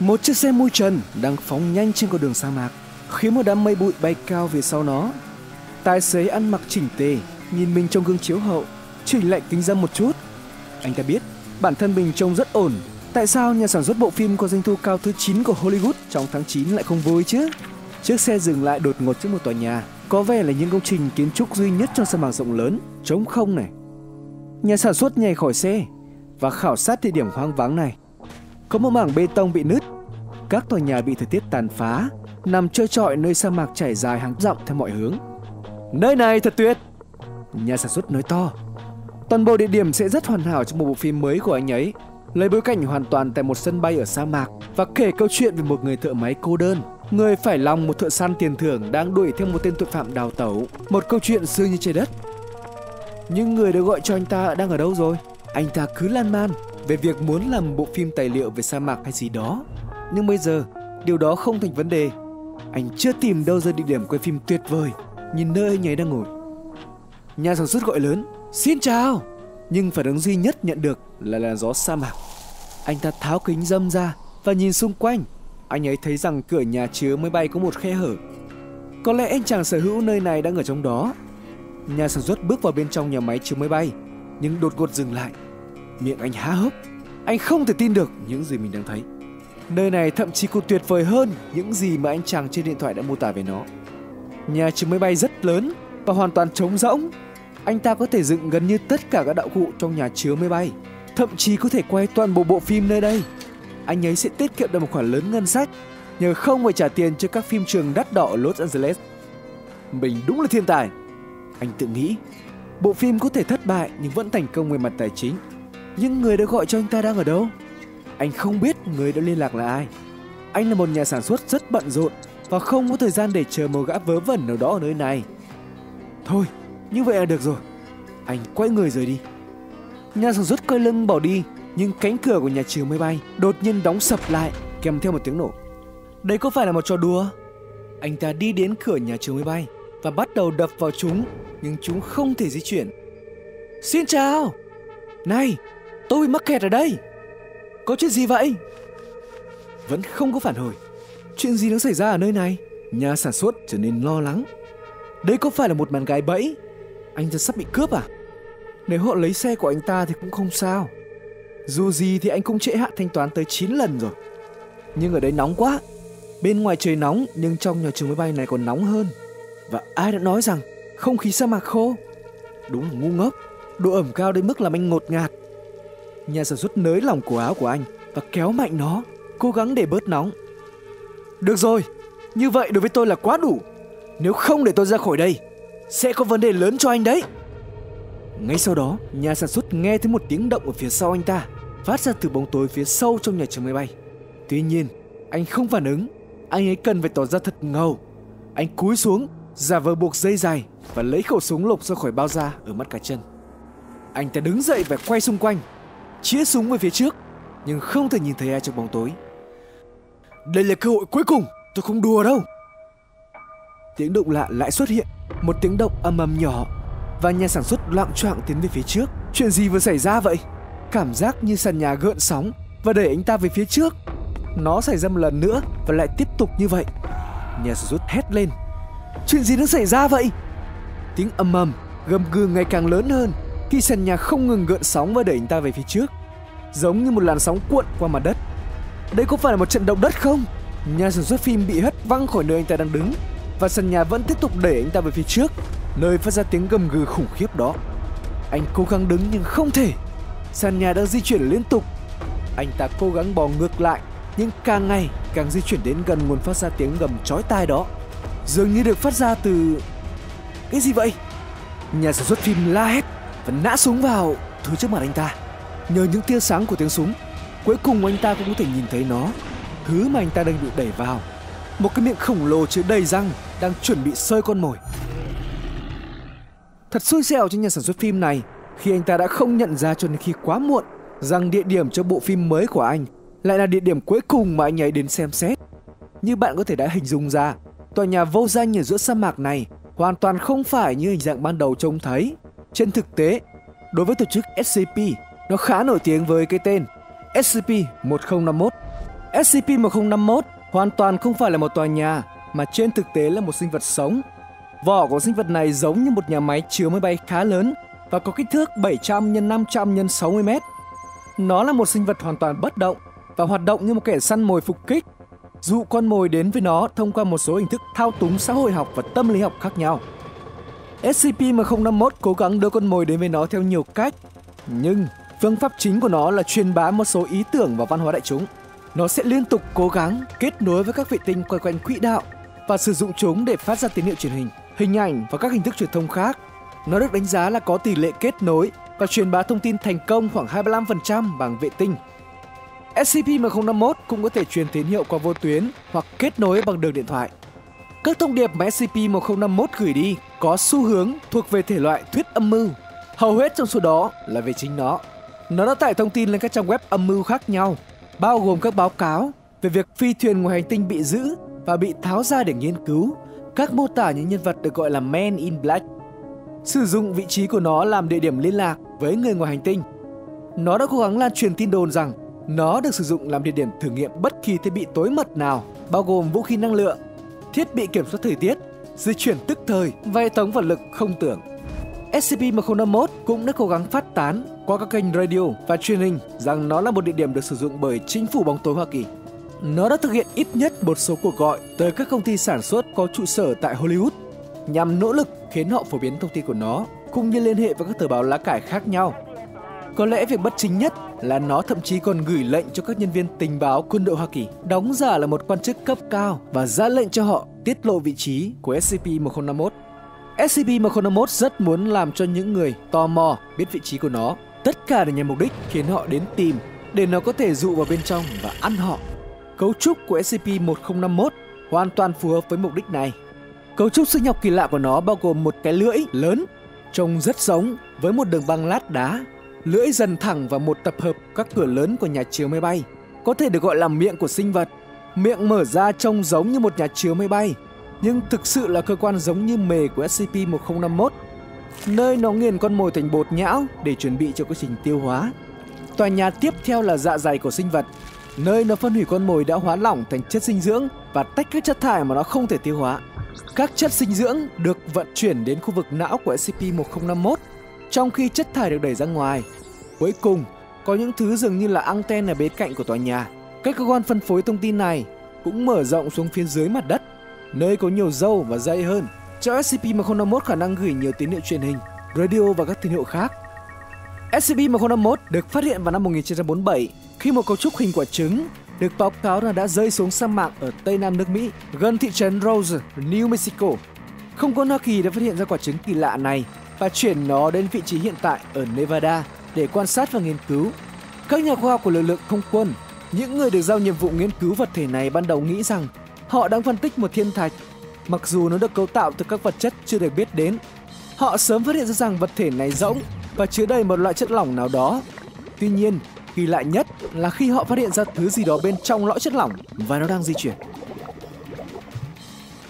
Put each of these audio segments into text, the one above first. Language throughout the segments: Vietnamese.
Một chiếc xe mui trần đang phóng nhanh trên con đường sa mạc, khiến một đám mây bụi bay cao về sau nó. Tài xế ăn mặc chỉnh tề, nhìn mình trong gương chiếu hậu, chỉnh lại kính râm một chút. Anh ta biết bản thân mình trông rất ổn. Tại sao nhà sản xuất bộ phim có doanh thu cao thứ 9 của Hollywood trong tháng 9 lại không vui chứ? Chiếc xe dừng lại đột ngột trước một tòa nhà, có vẻ là những công trình kiến trúc duy nhất trong sa mạc rộng lớn, trống không này. Nhà sản xuất nhảy khỏi xe và khảo sát địa điểm hoang vắng này. Có một mảng bê tông bị nứt, các tòa nhà bị thời tiết tàn phá, nằm trơ trọi nơi sa mạc trải dài hàng dặm theo mọi hướng. Nơi này thật tuyệt! Nhà sản xuất nói to. Toàn bộ địa điểm sẽ rất hoàn hảo trong một bộ phim mới của anh ấy, lấy bối cảnh hoàn toàn tại một sân bay ở sa mạc và kể câu chuyện về một người thợ máy cô đơn, người phải lòng một thợ săn tiền thưởng đang đuổi theo một tên tội phạm đào tẩu, một câu chuyện xưa như trời đất. Nhưng người đã gọi cho anh ta đang ở đâu rồi? Anh ta cứ lan man về việc muốn làm bộ phim tài liệu về sa mạc hay gì đó. Nhưng bây giờ, điều đó không thành vấn đề. Anh chưa tìm đâu ra địa điểm quay phim tuyệt vời, nhìn nơi anh ấy đang ngồi. Nhà sản xuất gọi lớn, xin chào! Nhưng phản ứng duy nhất nhận được là làn gió sa mạc. Anh ta tháo kính dâm ra và nhìn xung quanh. Anh ấy thấy rằng cửa nhà chứa máy bay có một khe hở. Có lẽ anh chàng sở hữu nơi này đang ở trong đó. Nhà sản xuất bước vào bên trong nhà máy chứa máy bay, nhưng đột ngột dừng lại. Miệng anh há hốc. Anh không thể tin được những gì mình đang thấy. Nơi này thậm chí còn tuyệt vời hơn những gì mà anh chàng trên điện thoại đã mô tả về nó. Nhà chứa máy bay rất lớn và hoàn toàn trống rỗng. Anh ta có thể dựng gần như tất cả các đạo cụ trong nhà chứa máy bay, thậm chí có thể quay toàn bộ bộ phim nơi đây. Anh ấy sẽ tiết kiệm được một khoản lớn ngân sách nhờ không phải trả tiền cho các phim trường đắt đỏ ở Los Angeles. Mình đúng là thiên tài. Anh tự nghĩ, bộ phim có thể thất bại nhưng vẫn thành công về mặt tài chính. Nhưng người đã gọi cho anh ta đang ở đâu? Anh không biết người đã liên lạc là ai. Anh là một nhà sản xuất rất bận rộn và không có thời gian để chờ một gã vớ vẩn nào đó ở nơi này. Thôi, như vậy là được rồi. Anh quay người rời đi. Nhà sản xuất quay lưng bỏ đi, nhưng cánh cửa của nhà trường máy bay đột nhiên đóng sập lại kèm theo một tiếng nổ. Đây có phải là một trò đùa? Anh ta đi đến cửa nhà trường máy bay và bắt đầu đập vào chúng, nhưng chúng không thể di chuyển. Xin chào! Này, tôi bị mắc kẹt ở đây. Có chuyện gì vậy? Vẫn không có phản hồi. Chuyện gì đang xảy ra ở nơi này? Nhà sản xuất trở nên lo lắng. Đây có phải là một màn gái bẫy? Anh ta sắp bị cướp à? Nếu họ lấy xe của anh ta thì cũng không sao. Dù gì thì anh cũng trễ hạn thanh toán tới 9 lần rồi. Nhưng ở đây nóng quá. Bên ngoài trời nóng, nhưng trong nhà trường máy bay này còn nóng hơn. Và ai đã nói rằng không khí sa mạc khô? Đúng là ngu ngốc. Độ ẩm cao đến mức làm anh ngột ngạt. Nhà sản xuất nới lỏng cổ áo của anh và kéo mạnh nó, cố gắng để bớt nóng. Được rồi, như vậy đối với tôi là quá đủ. Nếu không để tôi ra khỏi đây, sẽ có vấn đề lớn cho anh đấy. Ngay sau đó, nhà sản xuất nghe thấy một tiếng động ở phía sau anh ta, phát ra từ bóng tối phía sâu trong nhà trường máy bay. Tuy nhiên, anh không phản ứng, anh ấy cần phải tỏ ra thật ngầu. Anh cúi xuống, giả vờ buộc dây dài và lấy khẩu súng lục ra khỏi bao da ở mắt cá chân. Anh ta đứng dậy và quay xung quanh, chĩa súng về phía trước, nhưng không thể nhìn thấy ai trong bóng tối. Đây là cơ hội cuối cùng, tôi không đùa đâu. Tiếng động lạ lại xuất hiện, một tiếng động âm âm nhỏ và nhà sản xuất loạn choạng tiến về phía trước. Chuyện gì vừa xảy ra vậy? Cảm giác như sàn nhà gợn sóng và đẩy anh ta về phía trước. Nó xảy ra một lần nữa và lại tiếp tục như vậy. Nhà sản xuất hét lên. Chuyện gì đang xảy ra vậy? Tiếng âm ầm, gầm gừ ngày càng lớn hơn khi sàn nhà không ngừng gợn sóng và đẩy anh ta về phía trước, giống như một làn sóng cuộn qua mặt đất. Đây có phải là một trận động đất không? Nhà sản xuất phim bị hất văng khỏi nơi anh ta đang đứng và sàn nhà vẫn tiếp tục đẩy anh ta về phía trước, nơi phát ra tiếng gầm gừ khủng khiếp đó. Anh cố gắng đứng nhưng không thể. Sàn nhà đang di chuyển liên tục. Anh ta cố gắng bò ngược lại, nhưng càng ngày càng di chuyển đến gần nguồn phát ra tiếng gầm chói tai đó. Dường như được phát ra từ... Cái gì vậy? Nhà sản xuất phim la hét và nã súng vào thứ trước mặt anh ta. Nhờ những tia sáng của tiếng súng, cuối cùng anh ta cũng có thể nhìn thấy nó, thứ mà anh ta đang bị đẩy vào. Một cái miệng khổng lồ chứa đầy răng đang chuẩn bị sơi con mồi. Thật xui xẻo cho nhà sản xuất phim này khi anh ta đã không nhận ra cho đến khi quá muộn rằng địa điểm cho bộ phim mới của anh lại là địa điểm cuối cùng mà anh ấy đến xem xét. Như bạn có thể đã hình dung ra, tòa nhà vô danh ở giữa sa mạc này hoàn toàn không phải như hình dạng ban đầu trông thấy. Trên thực tế, đối với tổ chức SCP, nó khá nổi tiếng với cái tên SCP-1051. SCP-1051 hoàn toàn không phải là một tòa nhà mà trên thực tế là một sinh vật sống. Vỏ của sinh vật này giống như một nhà máy chứa máy bay khá lớn và có kích thước 700 x 500 x 60 m. Nó là một sinh vật hoàn toàn bất động và hoạt động như một kẻ săn mồi phục kích, dụ con mồi đến với nó thông qua một số hình thức thao túng xã hội học và tâm lý học khác nhau. SCP-1051 cố gắng đưa con mồi đến với nó theo nhiều cách, nhưng phương pháp chính của nó là truyền bá một số ý tưởng và văn hóa đại chúng. Nó sẽ liên tục cố gắng kết nối với các vệ tinh quay quanh quỹ đạo và sử dụng chúng để phát ra tín hiệu truyền hình, hình ảnh và các hình thức truyền thông khác. Nó được đánh giá là có tỷ lệ kết nối và truyền bá thông tin thành công khoảng 25% bằng vệ tinh. SCP-1051 cũng có thể truyền tín hiệu qua vô tuyến hoặc kết nối bằng đường điện thoại. Các thông điệp mà SCP-1051 gửi đi có xu hướng thuộc về thể loại thuyết âm mưu. Hầu hết trong số đó là về chính nó. Nó đã tải thông tin lên các trang web âm mưu khác nhau, bao gồm các báo cáo về việc phi thuyền ngoài hành tinh bị giữ và bị tháo ra để nghiên cứu, các mô tả những nhân vật được gọi là Men in Black. Sử dụng vị trí của nó làm địa điểm liên lạc với người ngoài hành tinh. Nó đã cố gắng lan truyền tin đồn rằng nó được sử dụng làm địa điểm thử nghiệm bất kỳ thiết bị tối mật nào, bao gồm vũ khí năng lượng, thiết bị kiểm soát thời tiết, di chuyển tức thời và hệ thống vật lực không tưởng. SCP-1051 cũng đã cố gắng phát tán qua các kênh radio và truyền hình rằng nó là một địa điểm được sử dụng bởi chính phủ bóng tối Hoa Kỳ. Nó đã thực hiện ít nhất một số cuộc gọi tới các công ty sản xuất có trụ sở tại Hollywood nhằm nỗ lực khiến họ phổ biến thông tin của nó cũng như liên hệ với các tờ báo lá cải khác nhau. Có lẽ việc bất chính nhất là nó thậm chí còn gửi lệnh cho các nhân viên tình báo quân đội Hoa Kỳ đóng giả là một quan chức cấp cao và ra lệnh cho họ tiết lộ vị trí của SCP-1051. SCP-1051 rất muốn làm cho những người tò mò biết vị trí của nó. Tất cả để nhằm mục đích khiến họ đến tìm để nó có thể dụ vào bên trong và ăn họ. Cấu trúc của SCP-1051 hoàn toàn phù hợp với mục đích này. Cấu trúc sinh học kỳ lạ của nó bao gồm một cái lưỡi lớn, trông rất giống với một đường băng lát đá, lưỡi dần thẳng và một tập hợp các cửa lớn của nhà chứa máy bay, có thể được gọi là miệng của sinh vật. Miệng mở ra trông giống như một nhà chứa máy bay, nhưng thực sự là cơ quan giống như mề của SCP-1051, nơi nó nghiền con mồi thành bột nhão để chuẩn bị cho quá trình tiêu hóa. Tòa nhà tiếp theo là dạ dày của sinh vật, nơi nó phân hủy con mồi đã hóa lỏng thành chất dinh dưỡng và tách các chất thải mà nó không thể tiêu hóa. Các chất dinh dưỡng được vận chuyển đến khu vực não của SCP-1051, trong khi chất thải được đẩy ra ngoài. Cuối cùng, có những thứ dường như là anten ở bên cạnh của tòa nhà. Các cơ quan phân phối thông tin này cũng mở rộng xuống phía dưới mặt đất, nơi có nhiều dâu và dày hơn, cho SCP-1051 khả năng gửi nhiều tín hiệu truyền hình, radio và các tín hiệu khác. SCP-1051 được phát hiện vào năm 1947 khi một cấu trúc hình quả trứng được báo cáo là đã rơi xuống sa mạc ở tây nam nước Mỹ, gần thị trấn Rose, New Mexico. Không quân Hoa Kỳ đã phát hiện ra quả trứng kỳ lạ này và chuyển nó đến vị trí hiện tại ở Nevada để quan sát và nghiên cứu. Các nhà khoa học của lực lượng không quân, những người được giao nhiệm vụ nghiên cứu vật thể này ban đầu nghĩ rằng họ đang phân tích một thiên thạch, mặc dù nó được cấu tạo từ các vật chất chưa được biết đến. Họ sớm phát hiện ra rằng vật thể này rỗng và chứa đầy một loại chất lỏng nào đó. Tuy nhiên, Kỳ lạ nhất là khi họ phát hiện ra thứ gì đó bên trong lõi chất lỏng và nó đang di chuyển.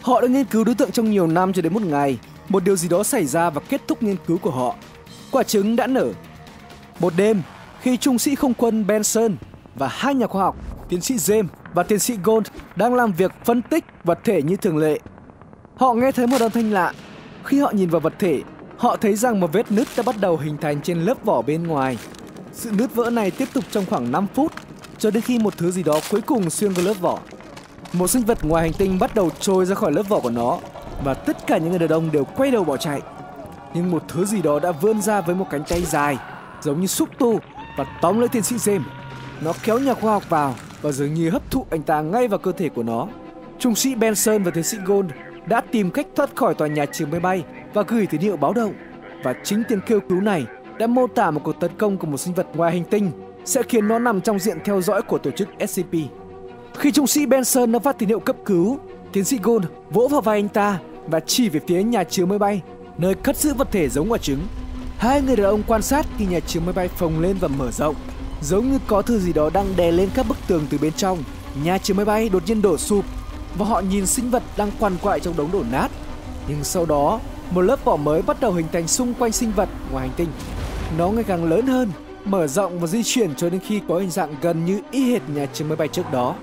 Họ đã nghiên cứu đối tượng trong nhiều năm cho đến một ngày, một điều gì đó xảy ra và kết thúc nghiên cứu của họ. Quả trứng đã nở. Một đêm, khi trung sĩ không quân Benson và hai nhà khoa học, tiến sĩ James và tiến sĩ Gold đang làm việc phân tích vật thể như thường lệ. Họ nghe thấy một âm thanh lạ. Khi họ nhìn vào vật thể, họ thấy rằng một vết nứt đã bắt đầu hình thành trên lớp vỏ bên ngoài sự nứt vỡ này tiếp tục trong khoảng 5 phút cho đến khi một thứ gì đó cuối cùng xuyên qua lớp vỏ. Một sinh vật ngoài hành tinh bắt đầu trôi ra khỏi lớp vỏ của nó và tất cả những người đàn ông đều quay đầu bỏ chạy. Nhưng một thứ gì đó đã vươn ra với một cánh tay dài giống như xúc tu và tóm lấy tiến sĩ James. Nó kéo nhà khoa học vào và dường như hấp thụ anh ta ngay vào cơ thể của nó. Trung sĩ Benson và tiến sĩ Gold đã tìm cách thoát khỏi tòa nhà trường máy bay và gửi tín hiệu báo động. Và chính tiếng kêu cứu này đã mô tả một cuộc tấn công của một sinh vật ngoài hành tinh sẽ khiến nó nằm trong diện theo dõi của tổ chức SCP. Khi trung sĩ Benson đã phát tín hiệu cấp cứu, tiến sĩ Gold vỗ vào vai anh ta và chỉ về phía nhà chứa máy bay, nơi cất giữ vật thể giống quả trứng. Hai người đàn ông quan sát khi nhà chứa máy bay phồng lên và mở rộng, giống như có thứ gì đó đang đè lên các bức tường từ bên trong. Nhà chứa máy bay đột nhiên đổ sụp và họ nhìn sinh vật đang quằn quại trong đống đổ nát. Nhưng sau đó, một lớp vỏ mới bắt đầu hình thành xung quanh sinh vật ngoài hành tinh. Nó ngày càng lớn hơn mở rộng và di chuyển cho đến khi có hình dạng gần như y hệt nhà chứa máy bay trước đó.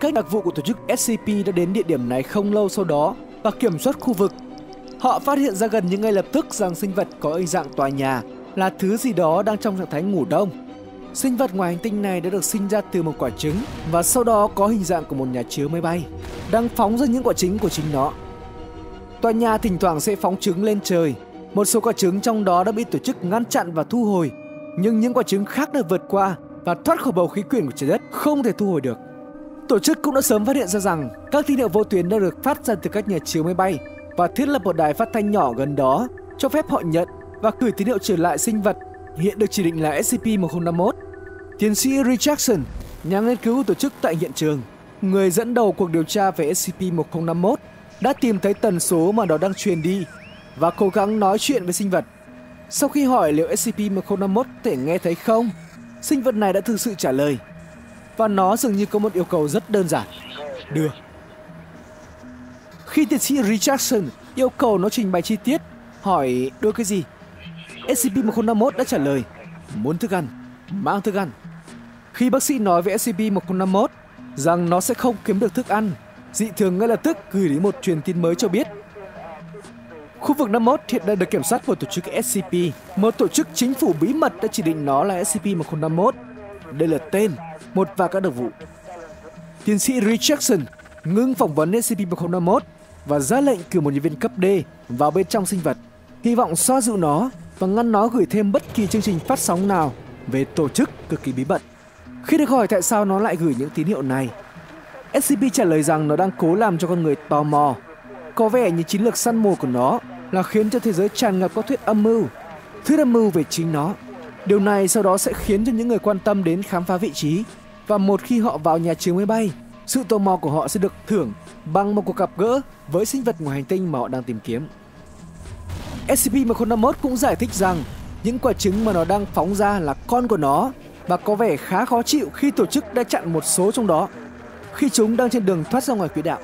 Các đặc vụ của tổ chức SCP đã đến địa điểm này không lâu sau đó và kiểm soát khu vực. Họ phát hiện ra gần như ngay lập tức rằng sinh vật có hình dạng tòa nhà là thứ gì đó đang trong trạng thái ngủ đông. Sinh vật ngoài hành tinh này đã được sinh ra từ một quả trứng và sau đó có hình dạng của một nhà chứa máy bay, đang phóng ra những quả trứng của chính nó. Tòa nhà thỉnh thoảng sẽ phóng trứng lên trời. Một số quả trứng trong đó đã bị tổ chức ngăn chặn và thu hồi, nhưng những quả trứng khác đã vượt qua và thoát khỏi bầu khí quyển của trái đất không thể thu hồi được. Tổ chức cũng đã sớm phát hiện ra rằng các tín hiệu vô tuyến đã được phát ra từ các nhà chứa máy bay và thiết lập một đài phát thanh nhỏ gần đó cho phép họ nhận và gửi tín hiệu trở lại sinh vật hiện được chỉ định là SCP-1051. Tiến sĩ Richardson, nhà nghiên cứu tổ chức tại hiện trường, người dẫn đầu cuộc điều tra về SCP-1051, đã tìm thấy tần số mà nó đang truyền đi và cố gắng nói chuyện với sinh vật. Sau khi hỏi liệu SCP-1051 có thể nghe thấy không, sinh vật này đã thực sự trả lời và nó dường như có một yêu cầu rất đơn giản. được. Khi tiến sĩ Richardson yêu cầu nó trình bày chi tiết, hỏi đưa cái gì, SCP-1051 đã trả lời muốn thức ăn, mang thức ăn. Khi bác sĩ nói với SCP-1051 rằng nó sẽ không kiếm được thức ăn, dị thường ngay lập tức gửi đến một truyền tin mới cho biết Khu vực 51 hiện đang được kiểm soát bởi tổ chức SCP, một tổ chức chính phủ bí mật đã chỉ định nó là SCP-1051. Đây là tên một và các đặc vụ. Tiến sĩ Richardson ngưng phỏng vấn SCP-1051 và ra lệnh cử một nhân viên cấp D vào bên trong sinh vật, hy vọng xoa dịu nó và ngăn nó gửi thêm bất kỳ chương trình phát sóng nào về tổ chức cực kỳ bí mật. Khi được hỏi tại sao nó lại gửi những tín hiệu này, SCP trả lời rằng nó đang cố làm cho con người tò mò. Có vẻ như chiến lược săn mồi của nó là khiến cho thế giới tràn ngập các thuyết âm mưu, thuyết âm mưu về chính nó. Điều này sau đó sẽ khiến cho những người quan tâm đến khám phá vị trí và một khi họ vào nhà chứa máy bay, sự tò mò của họ sẽ được thưởng bằng một cuộc gặp gỡ với sinh vật ngoài hành tinh mà họ đang tìm kiếm. SCP-1051 cũng giải thích rằng những quả trứng mà nó đang phóng ra là con của nó và có vẻ khá khó chịu khi tổ chức đã chặn một số trong đó khi chúng đang trên đường thoát ra ngoài quỹ đạo.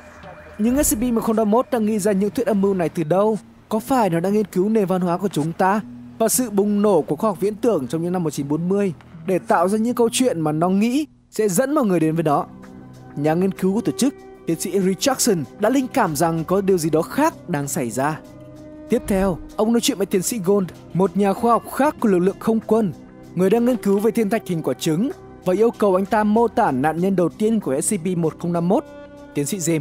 Những SCP-1051 đang nghĩ ra những thuyết âm mưu này từ đâu? Có phải nó đang nghiên cứu nền văn hóa của chúng ta và sự bùng nổ của khoa học viễn tưởng trong những năm 1940 để tạo ra những câu chuyện mà nó nghĩ sẽ dẫn mọi người đến với đó. Nhà nghiên cứu của tổ chức, tiến sĩ Richardson đã linh cảm rằng có điều gì đó khác đang xảy ra. Tiếp theo, ông nói chuyện với tiến sĩ Gold, một nhà khoa học khác của lực lượng không quân, người đang nghiên cứu về thiên thạch hình quả trứng và yêu cầu anh ta mô tả nạn nhân đầu tiên của SCP-1051, tiến sĩ James.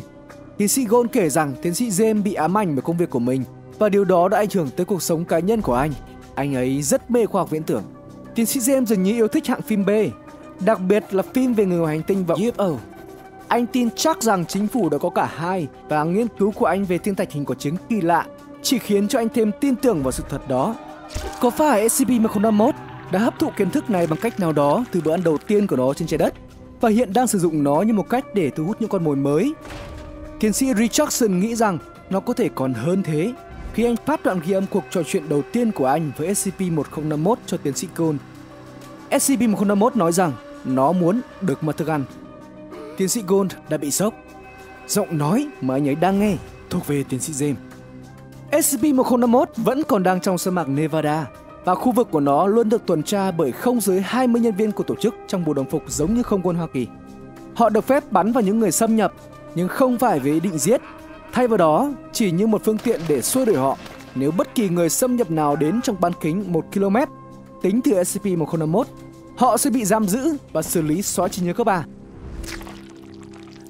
Tiến sĩ Gold kể rằng tiến sĩ James bị ám ảnh bởi công việc của mình và điều đó đã ảnh hưởng tới cuộc sống cá nhân của anh. Anh ấy rất mê khoa học viễn tưởng. Tiến sĩ James dường như yêu thích hạng phim B đặc biệt là phim về người ngoài hành tinh và UFO. Anh tin chắc rằng chính phủ đã có cả hai và nghiên cứu của anh về thiên thạch hình quả trứng kỳ lạ chỉ khiến cho anh thêm tin tưởng vào sự thật đó. Có phải SCP-1051 đã hấp thụ kiến thức này bằng cách nào đó từ bữa ăn đầu tiên của nó trên trái đất và hiện đang sử dụng nó như một cách để thu hút những con mồi mới? Tiến sĩ Richardson nghĩ rằng nó có thể còn hơn thế khi anh phát đoạn ghi âm cuộc trò chuyện đầu tiên của anh với SCP-1051 cho tiến sĩ Cole. SCP-1051 nói rằng nó muốn được mật thức ăn. Tiến sĩ Gold đã bị sốc. Giọng nói mà anh ấy đang nghe thuộc về tiến sĩ James. SCP-1051 vẫn còn đang trong sa mạc Nevada và khu vực của nó luôn được tuần tra bởi không dưới 20 nhân viên của tổ chức trong bộ đồng phục giống như không quân Hoa Kỳ. Họ được phép bắn vào những người xâm nhập nhưng không phải với ý định giết. Thay vào đó, chỉ như một phương tiện để xua đuổi họ nếu bất kỳ người xâm nhập nào đến trong bán kính 1 km tính từ SCP-1051 họ sẽ bị giam giữ và xử lý xóa trí nhớ các bà.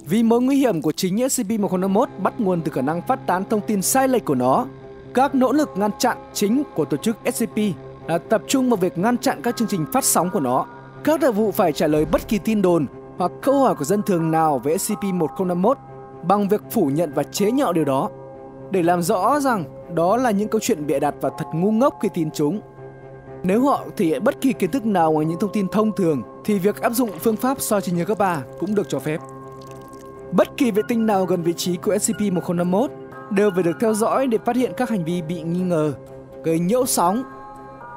Vì mối nguy hiểm của chính SCP-1051 bắt nguồn từ khả năng phát tán thông tin sai lệch của nó, các nỗ lực ngăn chặn chính của tổ chức SCP là tập trung vào việc ngăn chặn các chương trình phát sóng của nó. Các đặc vụ phải trả lời bất kỳ tin đồn hoặc câu hỏi của dân thường nào về SCP-1051 bằng việc phủ nhận và chế nhạo điều đó. Để làm rõ rằng đó là những câu chuyện bịa đặt và thật ngu ngốc khi tin chúng, nếu họ thể hiện bất kỳ kiến thức nào ngoài những thông tin thông thường thì việc áp dụng phương pháp soi trí nhớ cấp 3 cũng được cho phép. Bất kỳ vệ tinh nào gần vị trí của SCP-1051 đều phải được theo dõi để phát hiện các hành vi bị nghi ngờ, gây nhiễu sóng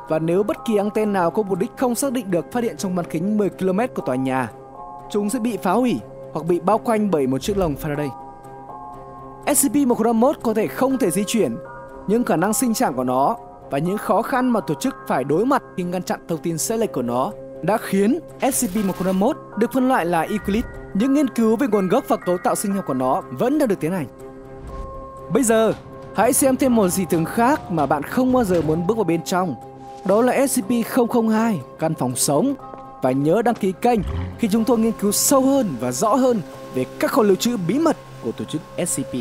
và nếu bất kỳ anten nào có mục đích không xác định được phát hiện trong bán kính 10 km của tòa nhà, chúng sẽ bị phá hủy hoặc bị bao quanh bởi một chiếc lồng Faraday. SCP-151 có thể không thể di chuyển, nhưng khả năng sinh sản của nó và những khó khăn mà tổ chức phải đối mặt khi ngăn chặn thông tin sai lệch của nó đã khiến SCP-101 được phân loại là Euclid. Những nghiên cứu về nguồn gốc và cấu tạo sinh học của nó vẫn đang được tiến hành. Bây giờ, hãy xem thêm một dị thường khác mà bạn không bao giờ muốn bước vào bên trong. Đó là SCP-002, căn phòng sống. Và nhớ đăng ký kênh khi chúng tôi nghiên cứu sâu hơn và rõ hơn về các kho lưu trữ bí mật của tổ chức SCP.